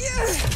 Yeah.